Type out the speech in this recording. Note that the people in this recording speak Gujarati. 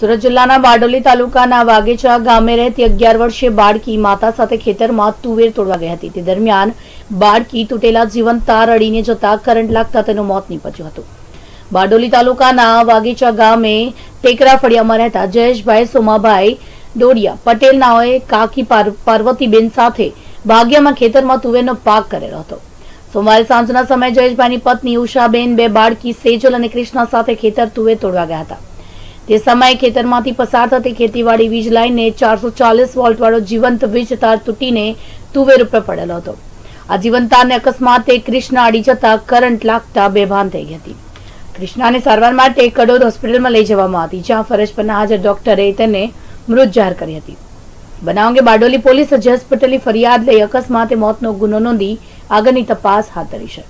સુરત જિલ્લાના બારડોલી તાલુકાના વાગેચા ગામે રહેતી અગિયાર વર્ષીય બાળકી માતા સાથે ખેતરમાં તુવેર તોડવા ગઈ હતી. તે દરમિયાન બાળકી તૂટેલા જીવન તાર અડીને જતા કરંટ લાગતા તેનું મોત નીપજ્યું હતું. બારડોલી તાલુકાના વાગેચા ગામે ટેકરા ફળિયામાં રહેતા જયેશભાઈ સોમાભાઈ ડોડિયા પટેલ નાઓએ કાકી પાર- પાર્વતીબેન સાથે ભાગ્યામાં ખેતરમાં તુવેરનો પાક કરેલો હતો. સોમવારે સાંજના સમયે જયેશભાઈની પત્ની ઉષાબેન બે બાળકી સેજલ અને કૃષ્ણા સાથે ખેતર તુવેર તોડવા ગયા હતા. તે સમયે ખેતરમાંથી પસાર થતી ખેતીવાડી વીજ લાઇનને ચારસો ચાલીસ વોલ્ટ વાળો જીવંત વીજ તાર તૂટીને તુવેર ઉપર પડેલો હતો. આ જીવંત અકસ્માતે કૃષ્ણા અડી જતા કરંટ લાગતા બેભાન થઈ હતી. કૃષ્ણાને સારવાર માટે કડોદ હોસ્પિટલમાં લઈ જવામાં હતી જ્યાં ફરજ પરના હાજર ડોક્ટરે તેને મૃત જાહેર કરી હતી. બનાવ અંગે બારડોલી પોલીસ જ પટેલની ફરિયાદ લઈ અકસ્માતે મોતનો ગુનો નોંધી આગળની તપાસ હાથ ધરી છે.